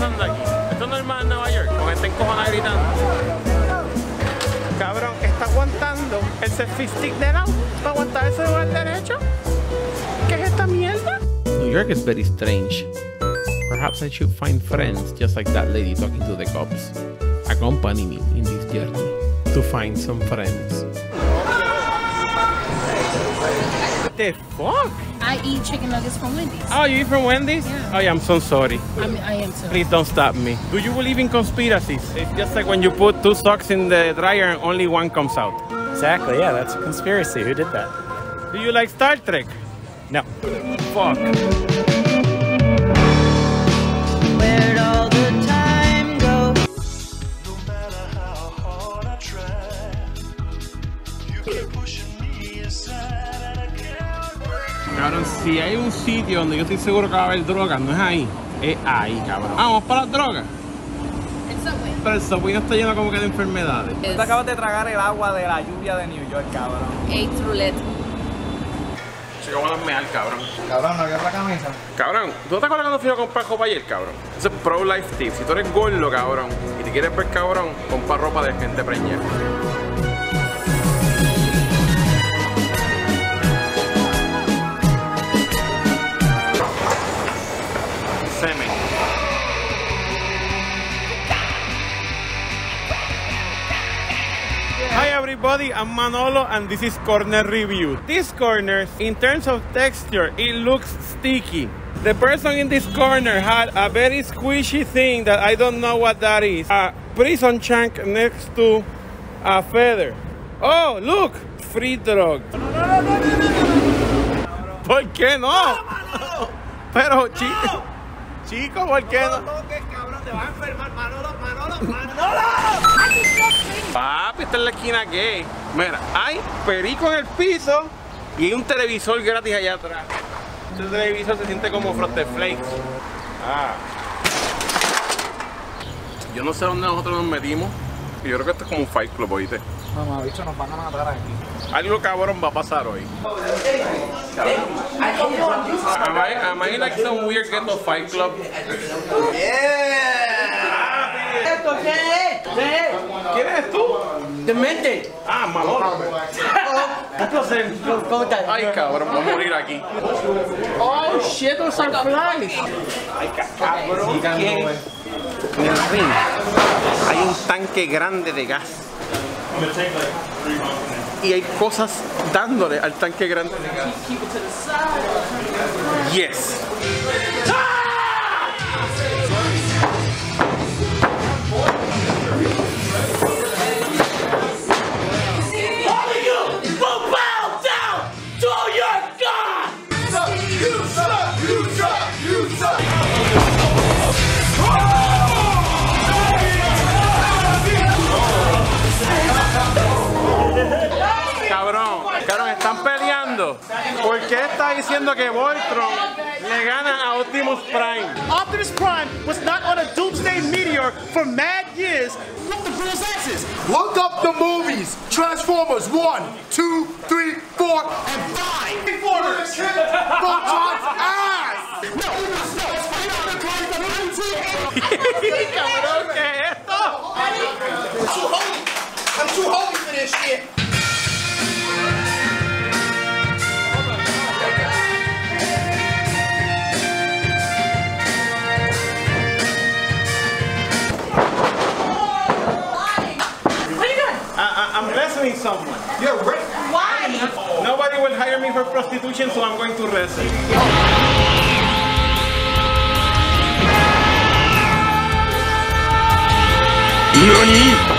pasando aquí? Esto es normal en Nueva York, con gente encojona gritando. Cabrón, está aguantando el selfie stick de lado para aguantar ese lugar derecho. ¿Qué es esta mierda? New York is very strange. Perhaps I should find friends just like that lady talking to the cops. Accompany me in this journey to find some friends. The fuck? I eat chicken nuggets from Wendy's. Oh, you eat from Wendy's? Yeah. Oh, yeah, I'm so sorry. I mean, I am too. Please don't stop me. Do you believe in conspiracies? It's just like when you put two socks in the dryer and only one comes out. Exactly, yeah, that's a conspiracy. Who did that? Do you like Star Trek? No. Fuck. Where'd si hay un sitio donde yo estoy seguro que va a haber drogas, no es ahí. Es ahí, cabrón. Vamos para las drogas. Subway. Pero el Subway no está lleno como que de enfermedades. It's Te acabas de tragar el agua de la lluvia de New York, cabrón. eight roulette. Chico, van a mear, cabrón. Cabrón, no agarra la camisa. Cabrón, ¿tú te acuerdas cuando fui a comprar ropa ayer, cabrón? Eso es Pro Life Tips. Si tú eres gordo, cabrón, y te quieres ver cabrón, compra ropa de gente preñada. Hi everybody, I'm Manolo and this is Corner Review. This corner, in terms of texture, it looks sticky. The person in this corner had a very squishy thing that I don't know what that is. A prison shank next to a feather. Oh, look! Free drug. ¿Por qué no? Pero, chico, chico, ¿por qué no? cabrón, te vas a enfermar. Manolo, Manolo, Papi, está en la esquina gay. Mira, hay perico en el piso y hay un televisor gratis allá atrás. Este televisor se siente como Frosted Flakes. Ah. Yo no sé dónde nosotros nos metimos. y Yo creo que esto es como un Fight Club, ¿oíste? Mamá, bicho, nos van a matar aquí. Algo cabrón va a pasar hoy. Am I, am I like some weird ghetto Fight Club? ¿Esto qué es? ¿Qué es? ¿Quién eres tú? Demente. Ah, Manolo. Entonces, ¿cómo estás? Ay, cabrón, voy a morir aquí. Oh, shit, those are flies. Cabrón, el ring hay un tanque grande de gas. Y hay cosas dándole al tanque grande de gas. Yes. Cabrón, cabrón, están peleando. ¿Por qué está diciendo que Voltron le gana a Optimus Prime? Optimus Prime was not on a doomsday meteor for mad years. Look the girl's asses. Look up the movies. Transformers 1, 2, 3, 4, and 5. Transformers. Voltron's ass. No, no, it's Cabrón, ¿qué es esto? I'm too holy. I'm too holy for this shit. Someone. You're right. Why? Nobody will hire me for prostitution, so I'm going to wrestle. NANI